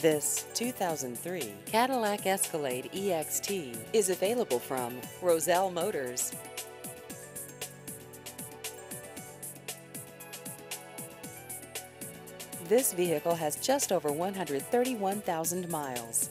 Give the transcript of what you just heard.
This 2003 Cadillac Escalade EXT is available from Roselle Motors. This vehicle has just over 131,000 miles.